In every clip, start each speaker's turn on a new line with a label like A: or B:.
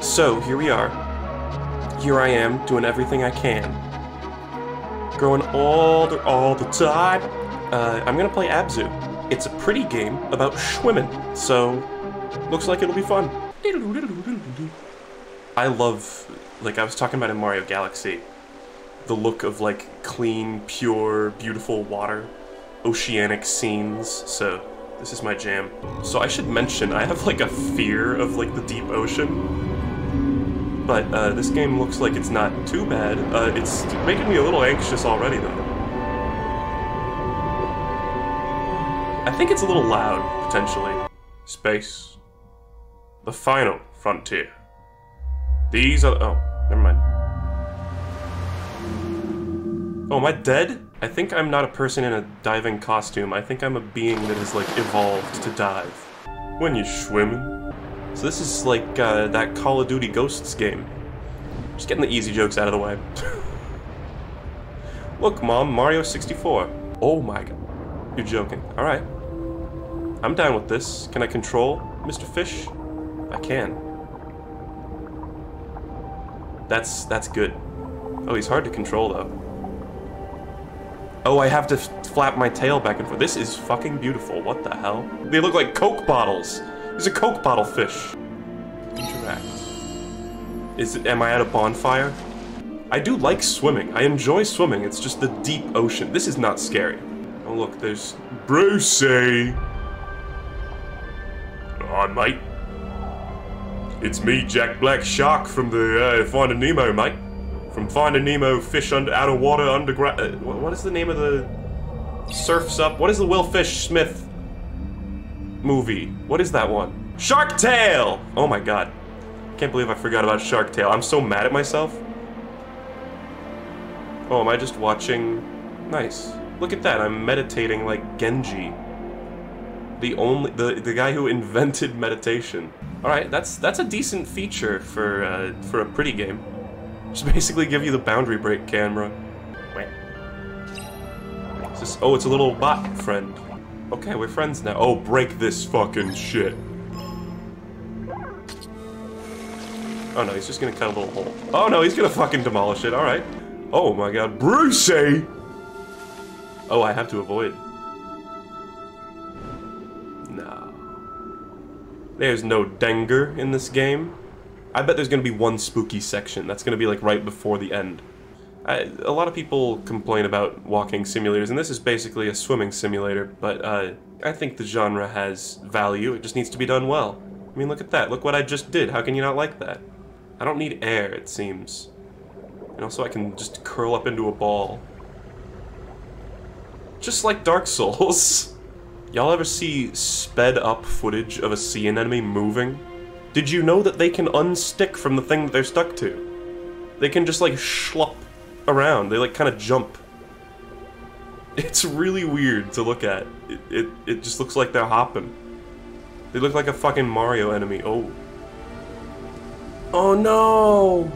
A: So, here we are. Here I am, doing everything I can. Growing all the, all the time. Uh, I'm gonna play Abzu. It's a pretty game about swimming, so looks like it'll be fun. I love, like I was talking about in Mario Galaxy, the look of like clean, pure, beautiful water, oceanic scenes, so this is my jam. So I should mention, I have like a fear of like the deep ocean. But uh, this game looks like it's not too bad. Uh, it's making me a little anxious already though. I think it's a little loud, potentially. Space. The final frontier. These are. Oh, never mind. Oh, am I dead? I think I'm not a person in a diving costume. I think I'm a being that has, like, evolved to dive. When you swimming. So this is like uh, that Call of Duty Ghosts game. Just getting the easy jokes out of the way. Look, Mom, Mario 64. Oh my god. You're joking. Alright. I'm down with this. Can I control Mr. Fish? I can. That's that's good. Oh, he's hard to control though. Oh, I have to flap my tail back and forth. This is fucking beautiful. What the hell? They look like Coke bottles. There's a Coke bottle fish. Interact. Is it, am I at a bonfire? I do like swimming. I enjoy swimming. It's just the deep ocean. This is not scary. Oh look, there's Bruce. Oh, mate. It's me, Jack Black Shark from the uh, Finding Nemo, mate. From Finding Nemo, fish under out of water, underground. Uh, what is the name of the Surfs Up? What is the Will Fish Smith movie? What is that one? Shark Tale! Oh my god. Can't believe I forgot about Shark Tale. I'm so mad at myself. Oh, am I just watching? Nice. Look at that. I'm meditating like Genji the only the the guy who invented meditation. All right, that's that's a decent feature for uh, for a pretty game. Just basically give you the boundary break camera. Wait. This, oh, it's a little bot friend. Okay, we're friends now. Oh, break this fucking shit. Oh no, he's just gonna cut a little hole. Oh no, he's gonna fucking demolish it. All right. Oh my god, Brucey! Oh, I have to avoid. No. There's no Denger in this game. I bet there's gonna be one spooky section. That's gonna be like right before the end. I, a lot of people complain about walking simulators, and this is basically a swimming simulator, but uh, I think the genre has value. It just needs to be done well. I mean, look at that. Look what I just did. How can you not like that? I don't need air, it seems. And also I can just curl up into a ball. Just like Dark Souls. Y'all ever see sped up footage of a sea anemone moving? Did you know that they can unstick from the thing that they're stuck to? They can just like schlup around, they like kind of jump. It's really weird to look at. It, it, it just looks like they're hopping. They look like a fucking Mario enemy. Oh. Oh no!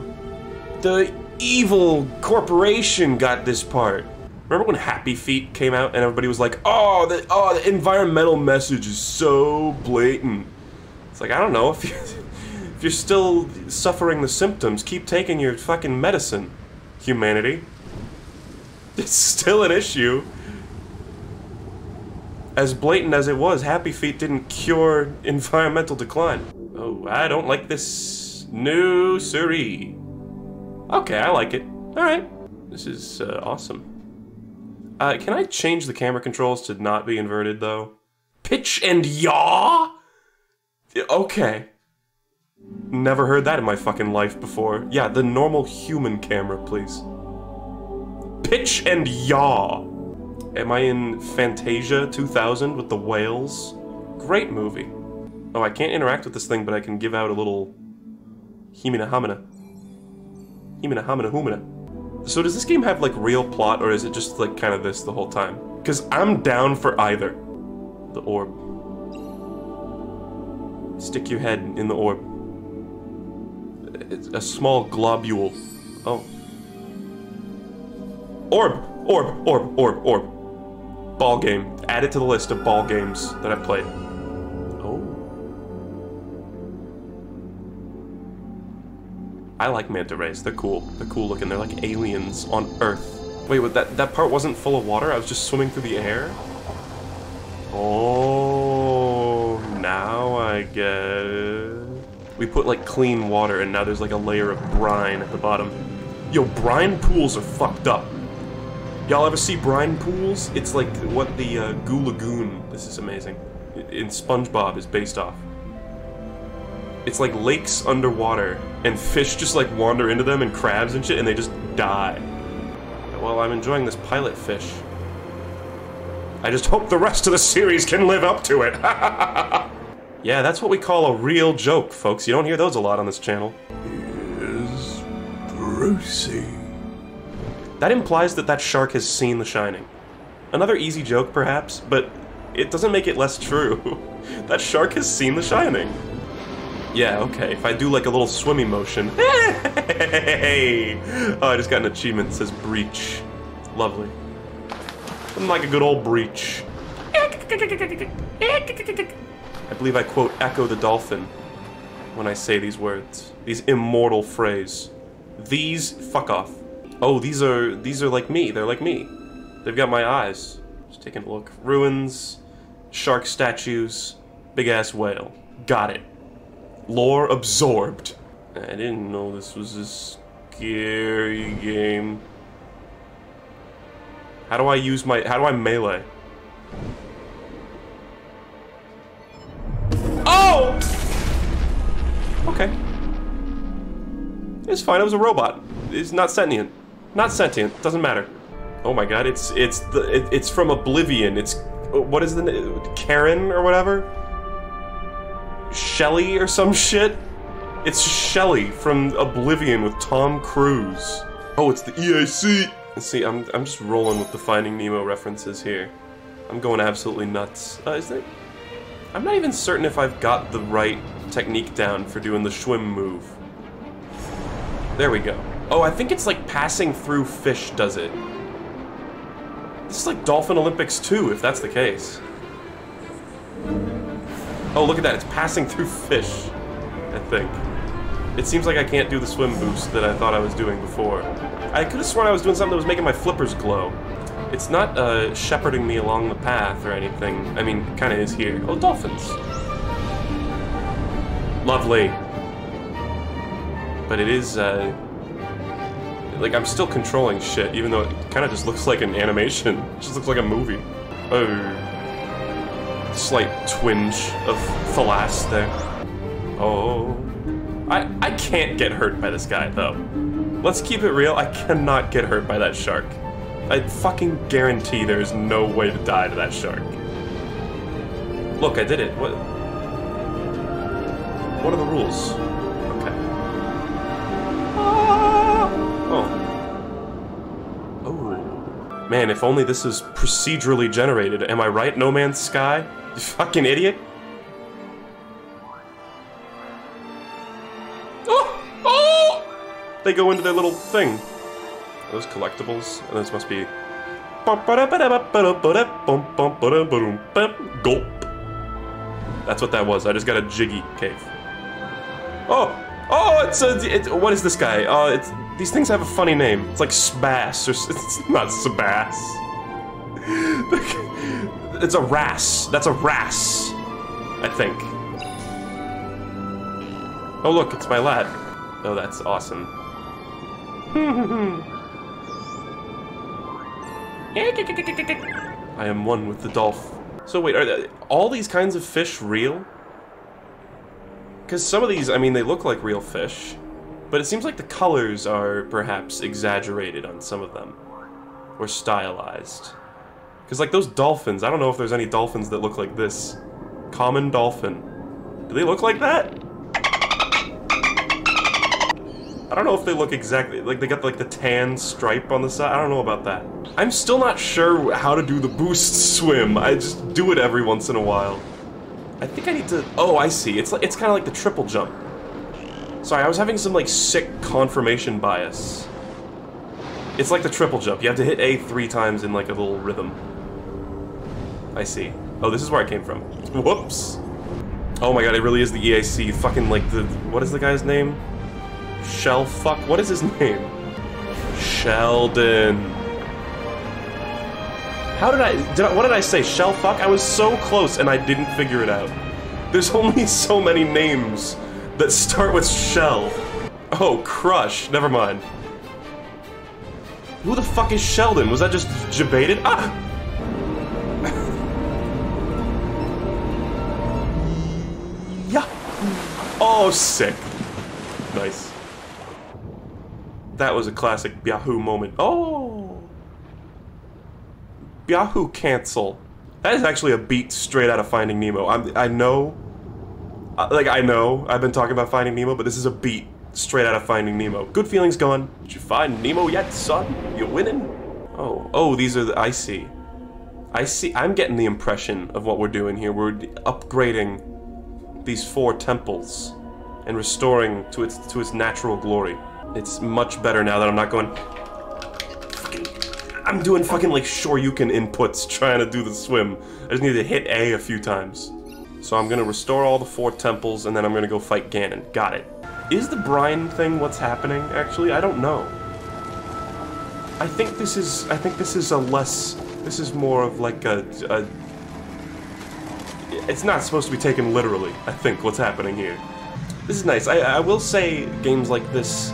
A: The evil corporation got this part. Remember when Happy Feet came out and everybody was like, "Oh, the oh the environmental message is so blatant." It's like I don't know if you if you're still suffering the symptoms, keep taking your fucking medicine, humanity. It's still an issue. As blatant as it was, Happy Feet didn't cure environmental decline. Oh, I don't like this. No siree. Okay, I like it. Alright. This is uh, awesome. Uh, can I change the camera controls to not be inverted, though? Pitch and yaw? Okay. Never heard that in my fucking life before. Yeah, the normal human camera, please. Pitch and yaw. Am I in Fantasia 2000 with the whales? Great movie. Oh, I can't interact with this thing, but I can give out a little... Himina hamina. Himina hamina humina. So does this game have like real plot or is it just like kind of this the whole time? Because I'm down for either. The orb. Stick your head in the orb. It's a small globule. Oh. Orb! Orb! Orb! Orb! Orb! Ball game. Add it to the list of ball games that I played. Oh. I like manta rays. They're cool. They're cool looking. They're like aliens on Earth. Wait, what, that, that part wasn't full of water? I was just swimming through the air? Oh, now I get it. We put like clean water and now there's like a layer of brine at the bottom. Yo, brine pools are fucked up. Y'all ever see brine pools? It's like what the uh, Goo Lagoon, this is amazing, in SpongeBob is based off. It's like lakes underwater, and fish just like wander into them, and crabs and shit, and they just die. Well, I'm enjoying this pilot fish. I just hope the rest of the series can live up to it. yeah, that's what we call a real joke, folks. You don't hear those a lot on this channel.
B: Is Brucey.
A: That implies that that shark has seen The Shining. Another easy joke, perhaps, but it doesn't make it less true. that shark has seen The Shining. Yeah, okay, if I do like a little swimmy motion. Hey! Oh, I just got an achievement that says breach. Lovely. I'm like a good old breach. I believe I quote Ecco the Dolphin when I say these words. These immortal phrase. These fuck off. Oh, these are these are like me. They're like me. They've got my eyes. Just taking a look. Ruins, shark statues, big ass whale. Got it. Lore absorbed. I didn't know this was a scary game. How do I use my... How do I melee? Okay. It's fine, it was a robot. It's not sentient. Not sentient, doesn't matter. Oh my god, it's it's the it, it's from Oblivion. It's what is the? Karen or whatever? Shelly or some shit? It's Shelly from Oblivion with Tom Cruise. Oh, it's the EAC. Let's see, I'm I'm just rolling with the Finding Nemo references here. I'm going absolutely nuts. Uh, is there? I'm not even certain if I've got the right technique down for doing the swim move. There we go. Oh, I think it's like passing through fish does it. This is like Dolphin Olympics 2, if that's the case. Oh, look at that. It's passing through fish, I think. It seems like I can't do the swim boost that I thought I was doing before. I could have sworn I was doing something that was making my flippers glow. It's not uh, shepherding me along the path or anything. I mean, kind of is here. Oh, dolphins. Lovely. But it is, uh... Like, I'm still controlling shit, even though it kind of just looks like an animation. It just looks like a movie. Oh. Slight twinge of Thalas there. Oh. I, I can't get hurt by this guy, though. Let's keep it real, I cannot get hurt by that shark. I fucking guarantee there's no way to die to that shark. Look, I did it. What? What are the rules? Okay. Ah! Oh. Oh. Man, if only this is procedurally generated. Am I right, No Man's Sky? You fucking idiot? Oh! Oh! They go into their little thing. Those collectibles? And those must be... Gulp. That's what that was. I just got a jiggy cave. Oh! Oh, it's a... What is this guy? Uh, it's... These things have a funny name. It's like Spass, or... It's not Spass. it's a Wrasse. That's a Wrasse. I think. Oh look, it's my lad. Oh, that's awesome. I am one with the dolphin. So wait, are all these kinds of fish real? Because some of these, I mean, they look like real fish, but it seems like the colors are perhaps exaggerated on some of them, or stylized. Because like those dolphins, I don't know if there's any dolphins that look like this. Common dolphin. Do they look like that? I don't know if they look exactly, like they got like the tan stripe on the side, I don't know about that. I'm still not sure how to do the boost swim, I just do it every once in a while. I think I need to, oh I see, it's like it's kind of like the triple jump. Sorry, I was having some like sick confirmation bias. It's like the triple jump, you have to hit A three times in like a little rhythm. I see. Oh, this is where I came from. Whoops. Oh my god, it really is the EAC, fucking like the, what is the guy's name? Shell fuck. What is his name? Sheldon. How did I, did I, what did I say? Shell fuck? I was so close and I didn't figure it out. There's only so many names that start with shell. Oh, Crush. Never mind. Who the fuck is Sheldon? Was that just debated? Ah! yeah. Oh, sick. Nice. That was a classic Yahoo moment. Oh! Yahoo cancel. That is actually a beat straight out of Finding Nemo. I'm, I know, uh, like I know, I've been talking about Finding Nemo, but this is a beat straight out of Finding Nemo. Good feelings gone. Did you find Nemo yet, son? You winning? Oh, oh, these are the, I see. I see, I'm getting the impression of what we're doing here. We're upgrading these four temples and restoring to its, to its natural glory. It's much better now that I'm not going I'm doing fucking like Shoryuken inputs trying to do the swim. I just need to hit A a few times. So I'm gonna restore all the four temples and then I'm gonna go fight Ganon. Got it. Is the brine thing what's happening, actually? I don't know. I think this is, I think this is a less, this is more of like a, a it's not supposed to be taken literally, I think, what's happening here. This is nice. I, I will say games like this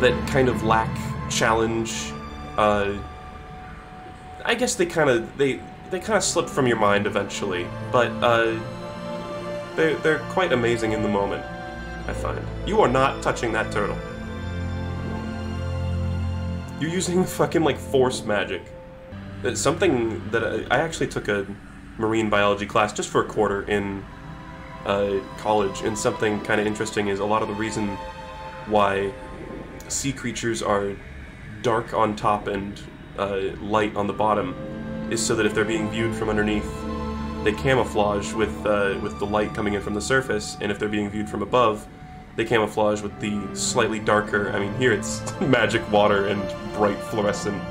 A: that kind of lack challenge uh, I guess they kind of they they kind of slip from your mind eventually, but uh, they they're quite amazing in the moment. I find you are not touching that turtle. You're using fucking like force magic. It's something that I, I actually took a marine biology class just for a quarter in uh, college, and something kind of interesting is a lot of the reason why sea creatures are dark on top and uh, light on the bottom is so that if they're being viewed from underneath, they camouflage with uh, with the light coming in from the surface, and if they're being viewed from above, they camouflage with the slightly darker. I mean, here it's magic water and bright fluorescent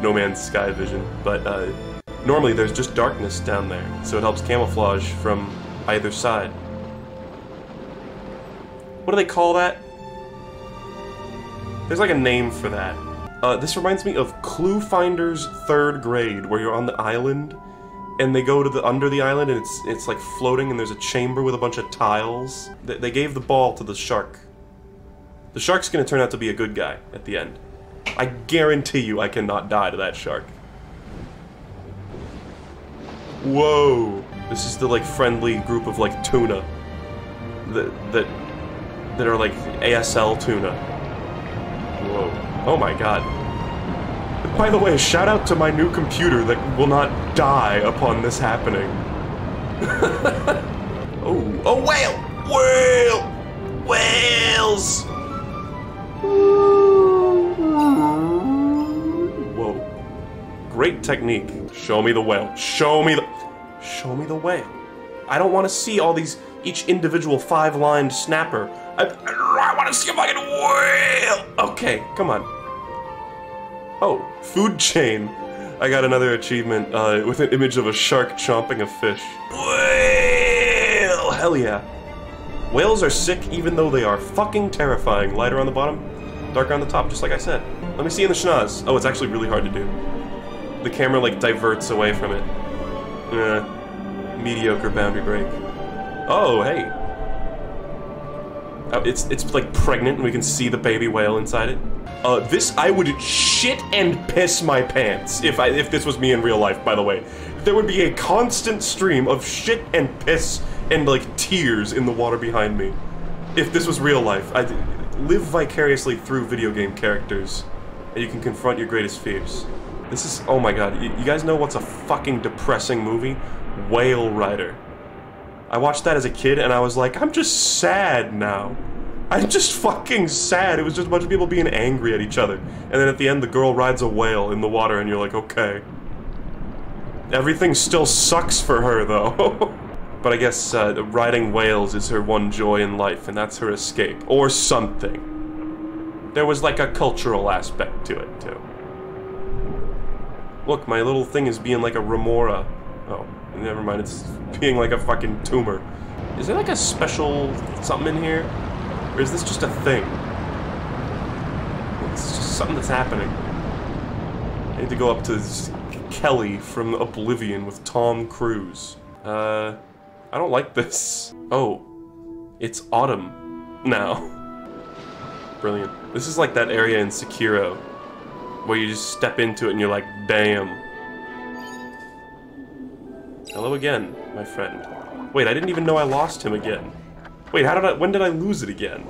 A: No Man's Sky vision, but uh, normally there's just darkness down there, so it helps camouflage from either side. What do they call that? There's like a name for that. Uh, this reminds me of ClueFinders third grade, where you're on the island, and they go to the under the island, and it's it's like floating, and there's a chamber with a bunch of tiles. They, they gave the ball to the shark. The shark's gonna turn out to be a good guy at the end. I guarantee you, I cannot die to that shark. Whoa! This is the like friendly group of like tuna that that that are like ASL tuna. Whoa. Oh my god. By the way, shout out to my new computer that will not die upon this happening. oh, oh, whale! Whale! Whales! Whoa. Great technique. Show me the whale. Show me the... Show me the whale. I don't want to see all these, each individual five-lined snapper. I, I want to see a fucking whale! Okay, come on. Oh, food chain. I got another achievement uh, with an image of a shark chomping a fish. Whale! Hell yeah. Whales are sick even though they are fucking terrifying. Lighter on the bottom, darker on the top, just like I said. Let me see in the schnoz. Oh, it's actually really hard to do. The camera, like, diverts away from it. Eh, mediocre boundary break. Oh, hey. Oh, it's, it's, like, pregnant and we can see the baby whale inside it. Uh, this, I would shit and piss my pants if I if this was me in real life, by the way. There would be a constant stream of shit and piss and, like, tears in the water behind me. If this was real life. I live vicariously through video game characters, and you can confront your greatest fears. This is, oh my god, you, you guys know what's a fucking depressing movie? Whale Rider. I watched that as a kid, and I was like, I'm just sad now. I'm just fucking sad. It was just a bunch of people being angry at each other. And then at the end, the girl rides a whale in the water, and you're like, okay. Everything still sucks for her, though. but I guess uh, riding whales is her one joy in life, and that's her escape. Or something. There was like a cultural aspect to it, too. Look, my little thing is being like a remora. Oh, never mind, it's being like a fucking tumor. Is there like a special something in here? Or is this just a thing? It's just something that's happening. I need to go up to Kelly from Oblivion with Tom Cruise. Uh, I don't like this. Oh, it's autumn now. Brilliant. This is like that area in Sekiro where you just step into it and you're like, damn. Hello again, my friend. Wait, I didn't even know I lost him again. Wait, how did I- when did I lose it again?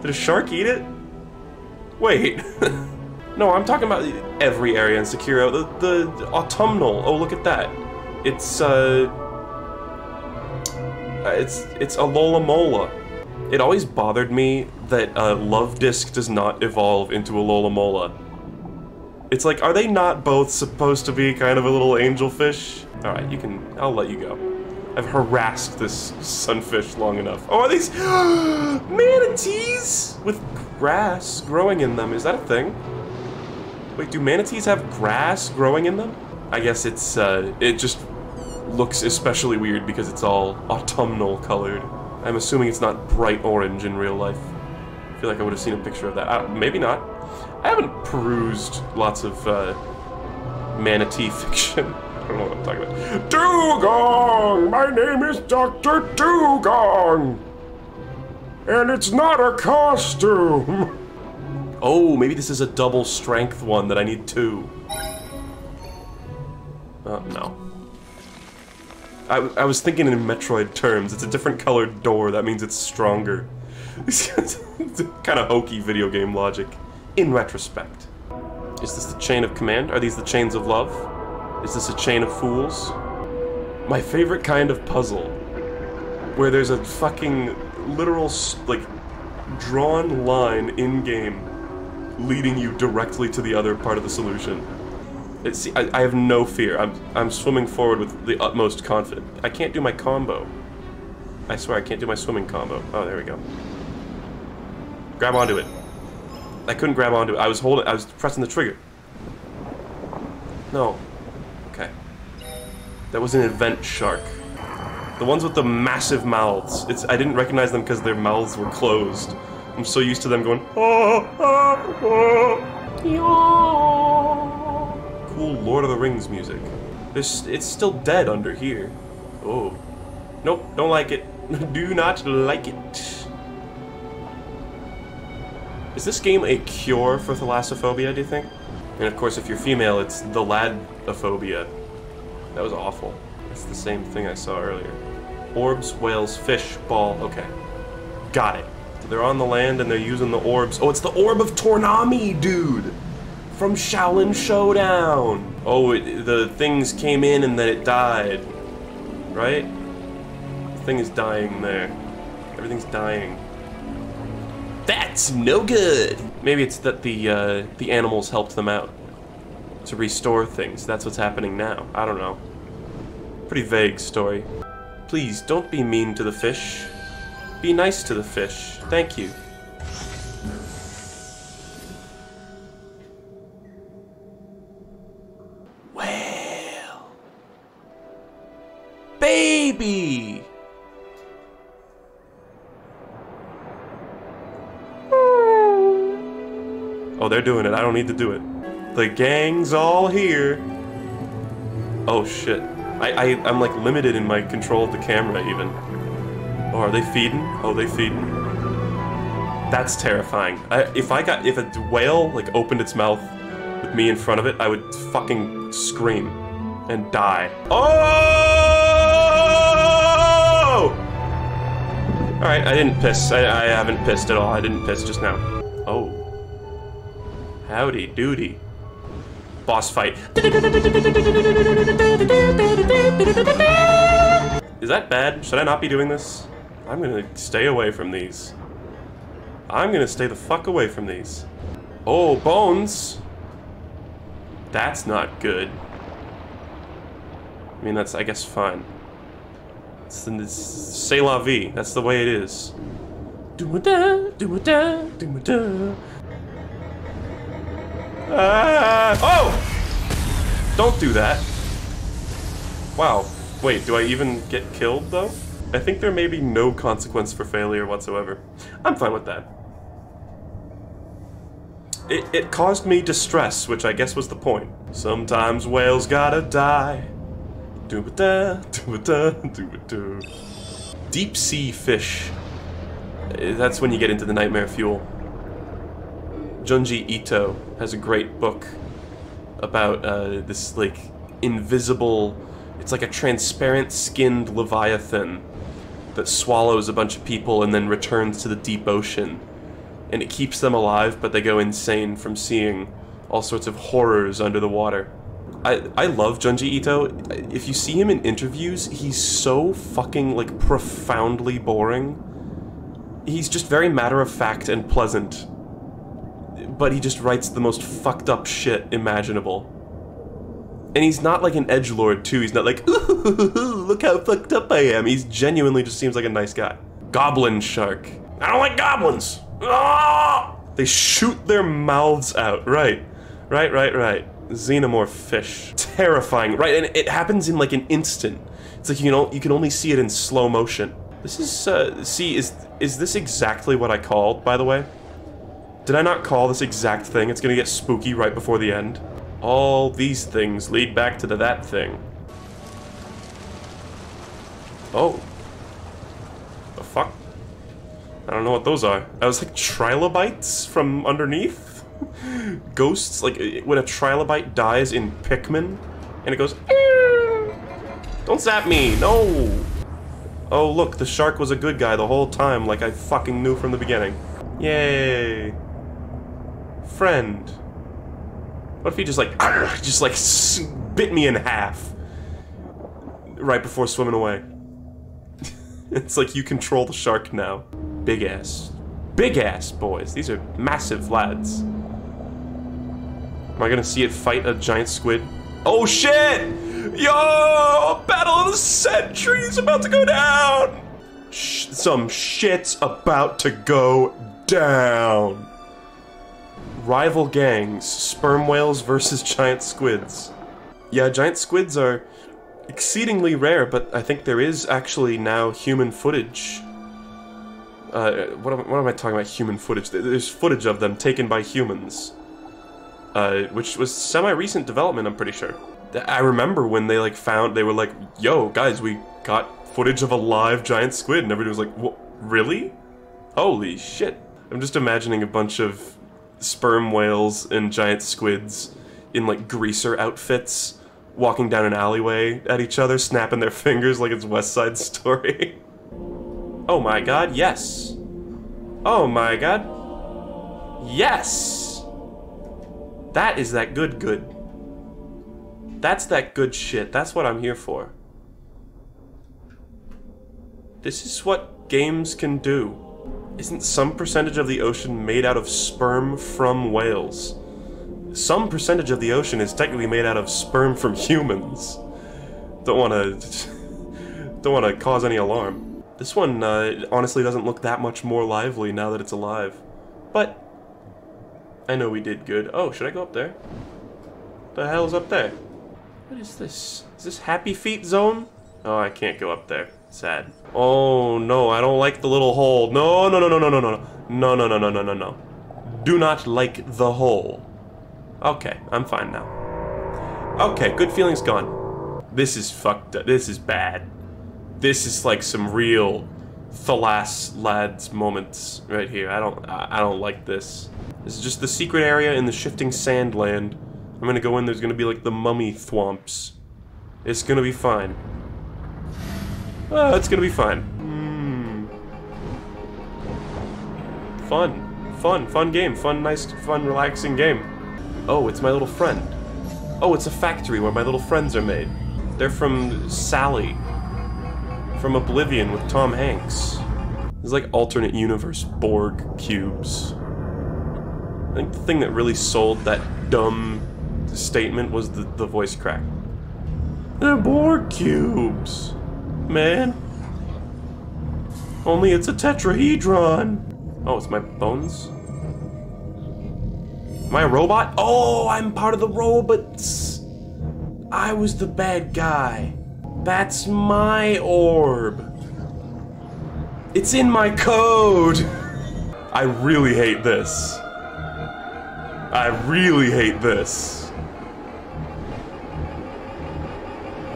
A: Did a shark eat it? Wait. no, I'm talking about every area in Sekiro. The, the autumnal. Oh, look at that. It's, uh... It's, it's Alomomola. It always bothered me that uh, Luvdisc does not evolve into Alomomola. It's like, are they not both supposed to be kind of a little angelfish? Alright, you can, I'll let you go. I've harassed this sunfish long enough. Oh, are these manatees with grass growing in them? Is that a thing? Wait, do manatees have grass growing in them? I guess it's, uh, it just looks especially weird because it's all autumnal colored. I'm assuming it's not bright orange in real life. I feel like I would have seen a picture of that. Uh, maybe not. I haven't perused lots of uh, manatee fiction. I don't know what I'm talking about. Dugong! My name is Dr. Dugong! And it's not a costume! Oh, maybe this is a double strength one that I need two. Oh, no. I, I was thinking in Metroid terms. It's a different colored door. That means it's stronger. kind of hokey video game logic. In retrospect. Is this the chain of command? Are these the chains of love? Is this a chain of fools? My favorite kind of puzzle. Where there's a fucking literal, like, drawn line in-game leading you directly to the other part of the solution. It's, I, I have no fear. I'm, I'm swimming forward with the utmost confidence. I can't do my combo. I swear I can't do my swimming combo. Oh, there we go. Grab onto it. I couldn't grab onto it. I was holding. I was pressing the trigger. No. Okay. That was an event shark. The ones with the massive mouths. It's. I didn't recognize them because their mouths were closed. I'm so used to them going. Oh, oh, oh. oh. Cool Lord of the Rings music. There's. It's still dead under here. Oh. Nope. Don't like it. Do not like it. Is this game a cure for thalassophobia, do you think? And of course, if you're female, it's the ladophobia. That was awful. That's the same thing I saw earlier. Orbs, whales, fish, ball. Okay. Got it. They're on the land and they're using the orbs. Oh, it's the Orb of Tornami, dude! From Xiaolin Showdown! Oh, it, the things came in and then it died. Right? The thing is dying there. Everything's dying. That's no good. Maybe it's that the uh, the animals helped them out to restore things. That's what's happening now. I don't know. Pretty vague story. Please don't be mean to the fish. Be nice to the fish. Thank you. Oh, they're doing it. I don't need to do it. The gang's all here. Oh shit. I, I I'm like limited in my control of the camera even. Oh, are they feeding? Oh, they feeding. That's terrifying. I, if I got if a whale like opened its mouth with me in front of it, I would fucking scream and die. Oh! All right, I didn't piss. I, I haven't pissed at all. I didn't piss just now. Oh. Howdy doody. Boss fight. Is that bad? Should I not be doing this? I'm gonna stay away from these. I'm gonna stay the fuck away from these. Oh, bones! That's not good. I mean, that's, I guess, fine. It's, it's c'est la vie. That's the way it is. Do-ma-da, do-ma-da, do-ma-da. Ah! Oh! Don't do that. Wow. Wait, do I even get killed, though? I think there may be no consequence for failure whatsoever. I'm fine with that. it, it caused me distress, which I guess was the point. Sometimes whales gotta die. Doo-ba-da, doo-ba-da, doo-ba-doo. Deep sea fish. Uh, That's when you get into the nightmare fuel. Junji Ito has a great book about uh, this like invisible. It's like a transparent skinned leviathan that swallows a bunch of people and then returns to the deep ocean. And it keeps them alive, but they go insane from seeing all sorts of horrors under the water. I, I love Junji Ito. If you see him in interviews, he's so fucking like profoundly boring. He's just very matter of fact and pleasant. But he just writes the most fucked up shit imaginable. And he's not like an edge lord too. He's not like, ooh, look how fucked up I am. He's genuinely just seems like a nice guy. Goblin shark. I don't like goblins. Ah! They shoot their mouths out. Right, right, right, right. Xenomorph fish. Terrifying. Right, and it happens in like an instant. It's like you know you can only see it in slow motion. This is uh, see is is this exactly what I called by the way? Did I not call this exact thing? It's gonna get spooky right before the end. All these things lead back to the that thing. Oh. The fuck? I don't know what those are. I was like trilobites from underneath? Ghosts, like uh, when a trilobite dies in Pikmin, and it goes, "Eeeew." Don't zap me, no! Oh look, the shark was a good guy the whole time, like I fucking knew from the beginning. Yay. Friend. What if he just like, just like bit me in half right before swimming away? it's like you control the shark now. Big ass. Big ass, boys. These are massive lads. Am I gonna see it fight a giant squid? Oh shit! Yo! Battle of the Centuries about to go down! Sh some shit's about to go down. Rival gangs, sperm whales versus giant squids. Yeah, giant squids are exceedingly rare, but I think there is actually now human footage. Uh, what am, what am I talking about? Human footage. There's footage of them taken by humans, uh, which was semi-recent development. I'm pretty sure. I remember when they like found they were like, "Yo, guys, we got footage of a live giant squid," and everybody was like, "What? Really? Holy shit!" I'm just imagining a bunch of sperm whales and giant squids in like greaser outfits walking down an alleyway at each other, snapping their fingers like it's West Side Story. oh my god, yes. Oh my god. Yes. That is that good good. That's that good shit. That's what I'm here for. This is what games can do. Isn't some percentage of the ocean made out of sperm from whales? Some percentage of the ocean is technically made out of sperm from humans. Don't want to don't want to cause any alarm. This one uh, honestly doesn't look that much more lively now that it's alive. But I know we did good. Oh, should I go up there? The hell's up there? What is this? Is this Happy Feet zone? Oh, I can't go up there. Sad. Oh no, I don't like the little hole. No, no, no, no, no, no, no, no, no, no, no, no, no, no. Do not like the hole. Okay, I'm fine now. Okay, good feelings gone. This is fucked up. This is bad. This is like some real Thalas lads moments right here. I don't I I don't like this. This is just the secret area in the shifting sand land. I'm gonna go in, there's gonna be like the mummy thwomps. It's gonna be fine. Oh, it's gonna be fine. Hmm. Fun. Fun, fun game. Fun, nice, fun, relaxing game. Oh, it's my little friend. Oh, it's a factory where my little friends are made. They're from Sally. From Oblivion with Tom Hanks. It's like alternate universe Borg cubes. I think the thing that really sold that dumb statement was the, the voice crack. They're Borg cubes, man. Only it's a tetrahedron. Oh, it's my bones? Am I a robot? Oh, I'm part of the robots. I was the bad guy. That's my orb. It's in my code. I really hate this. I really hate this.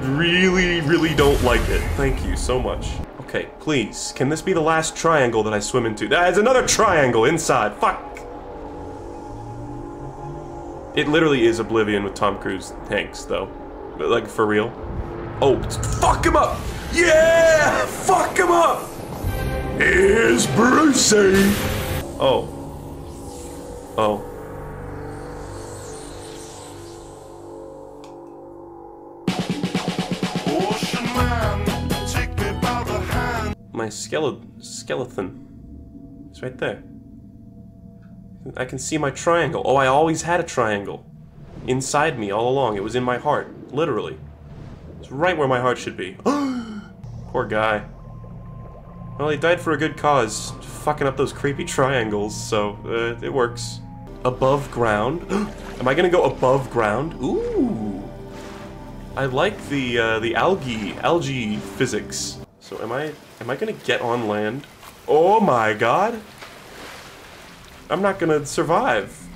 A: Really, really don't like it. Thank you so much. Okay, please. Can this be the last triangle that I swim into? There's another triangle inside. Fuck. It literally is Oblivion with Tom Cruise Hanks, though. Like, for real. Oh, fuck him up! Yeah! Fuck him up!
B: Here's Brucey.
A: Oh. Oh. My skeleton skeleton is right there. I can see my triangle. Oh, I always had a triangle. Inside me all along. It was in my heart. Literally. It's right where my heart should be. Poor guy. Well, he died for a good cause. Fucking up those creepy triangles, so uh, it works. Above ground. Am I gonna go above ground? Ooh. I like the uh, the algae algae physics. So am I am I gonna get on land? Oh my god! I'm not gonna survive.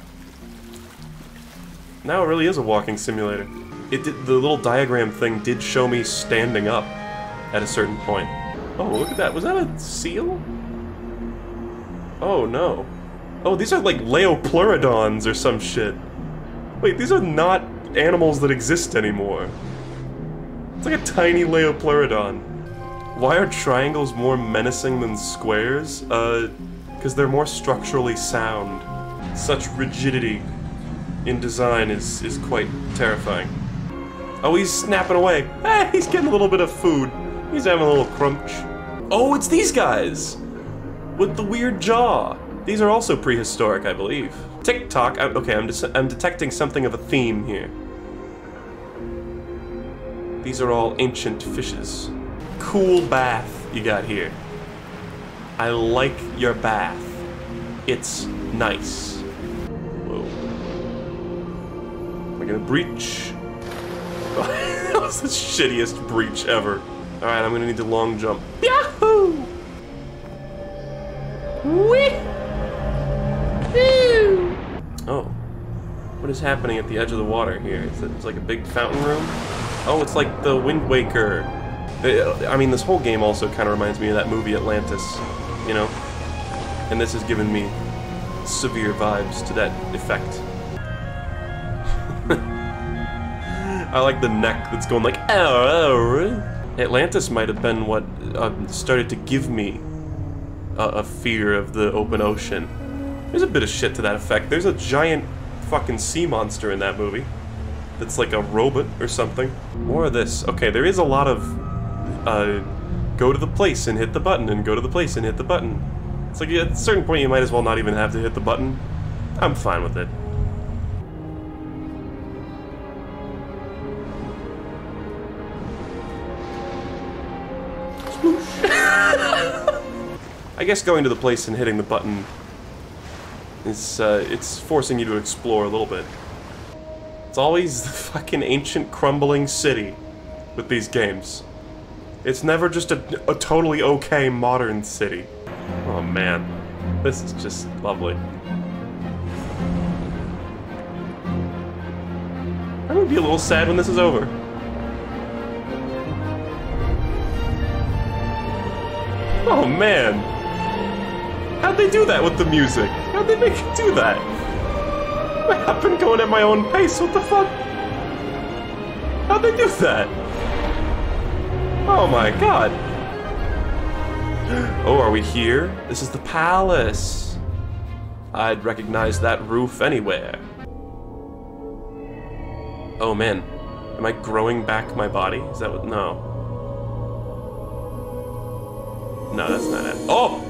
A: Now it really is a walking simulator. It did the little diagram thing did show me standing up at a certain point. Oh look at that! Was that a seal? Oh no! Oh these are like Liopleurodons or some shit. Wait, these are not animals that exist anymore. It's like a tiny Liopleurodon. Why are triangles more menacing than squares? Uh, because they're more structurally sound. Such rigidity in design is, is quite terrifying. Oh, he's snapping away. Hey, he's getting a little bit of food. He's having a little crunch. Oh, it's these guys! With the weird jaw. These are also prehistoric, I believe. TikTok, I, okay, I'm, I'm detecting something of a theme here. These are all ancient fishes. Cool bath you got here. I like your bath. It's nice. Whoa. I gonna breach? that was the shittiest breach ever. Alright, I'm gonna need to long jump. Yahoo! Whee! Oh. What is happening at the edge of the water here? it it's like a big fountain room? Oh, it's like the Wind Waker. Uh, I mean, this whole game also kind of reminds me of that movie Atlantis, you know? And this has given me severe vibes to that effect. I like the neck that's going like, oh, Atlantis might have been what uh, started to give me a, a fear of the open ocean. There's a bit of shit to that effect. There's a giant fucking sea monster in that movie that's like a robot or something. More of this. Okay, there is a lot of uh, go to the place and hit the button and go to the place and hit the button. It's like at a certain point you might as well not even have to hit the button. I'm fine with it. I guess going to the place and hitting the button is, uh, it's forcing you to explore a little bit. It's always the fucking ancient crumbling city with these games. It's never just a, a totally okay modern city. Oh man, this is just lovely. I'm gonna be a little sad when this is over. Oh man! How'd they do that with the music? How'd they make it do that? I've been going at my own pace, what the fuck? How'd they do that? Oh my god. Oh, are we here? This is the palace. I'd recognize that roof anywhere. Oh man. Am I growing back my body? Is that what? No. No, that's not it. Oh!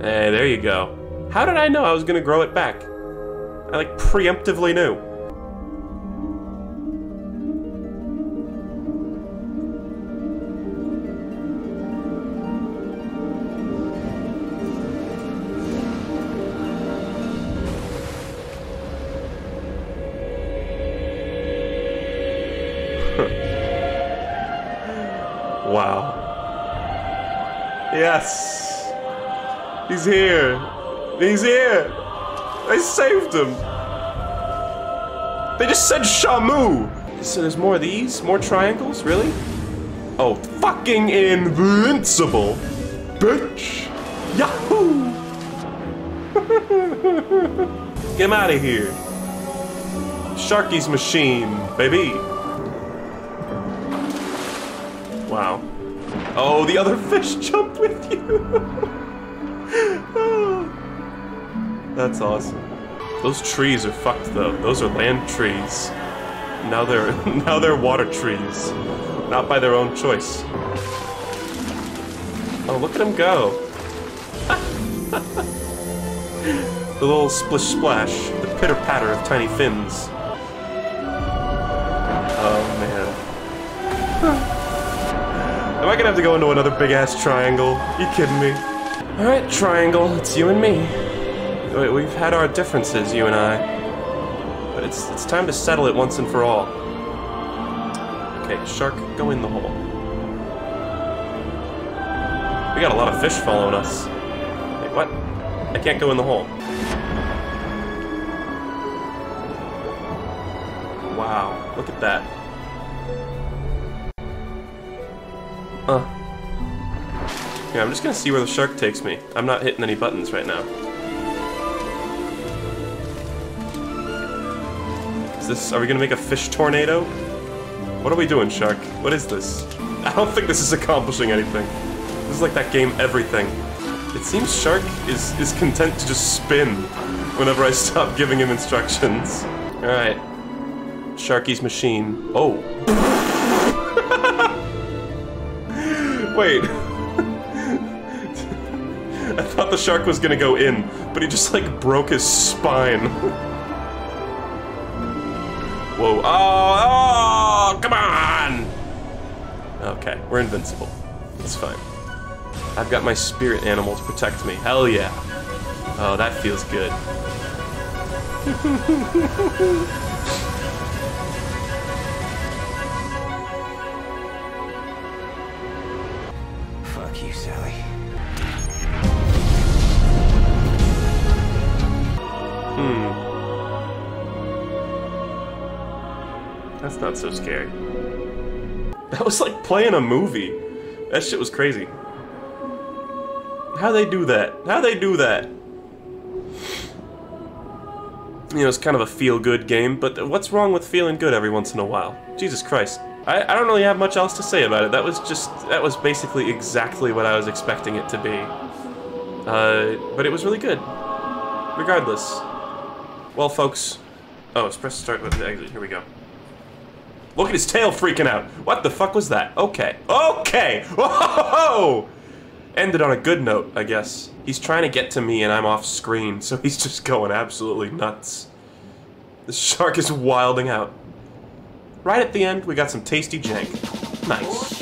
A: Hey, there you go. How did I know I was gonna grow it back? I like preemptively knew. He's here. He's here. I saved him. They just said Shamu. So there's more of these? More triangles? Really? Oh, fucking invincible. Bitch. Yahoo! Get him out of here. Sharky's machine, baby. Wow. Oh, the other fish jumped with you. That's awesome. Those trees are fucked though. Those are land trees. Now they're now they're water trees. Not by their own choice. Oh, look at him go. the little splish splash, the pitter patter of tiny fins. Oh man. Am I gonna have to go into another big ass triangle? You kidding me? Alright, triangle, it's you and me. We've had our differences, you and I. But it's it's time to settle it once and for all. Okay, shark, go in the hole. We got a lot of fish following us. Wait, what? I can't go in the hole. Wow, look at that. Yeah, I'm just gonna see where the shark takes me. I'm not hitting any buttons right now. Is this, are we gonna make a fish tornado? What are we doing, shark? What is this? I don't think this is accomplishing anything. This is like that game Everything. It seems Shark is, is content to just spin whenever I stop giving him instructions. Alright. Sharky's machine. Oh. Wait. The shark was gonna go in, but he just like broke his spine. Whoa. Oh, oh, come on! Okay, we're invincible. It's fine. I've got my spirit animal to protect me. Hell yeah. Oh, that feels good. That's not so scary. That was like playing a movie. That shit was crazy. How they do that? How they do that? You know, it's kind of a feel-good game, but what's wrong with feeling good every once in a while? Jesus Christ. I, I don't really have much else to say about it. That was just, that was basically exactly what I was expecting it to be. Uh, but it was really good. Regardless. Well, folks. Oh, it's press start with the exit. Here we go. Look at his tail freaking out. What the fuck was that? Okay. Okay! Whoa! Ended on a good note, I guess. He's trying to get to me and I'm off screen, so he's just going absolutely nuts. The shark is wilding out. Right at the end, we got some tasty jank. Nice.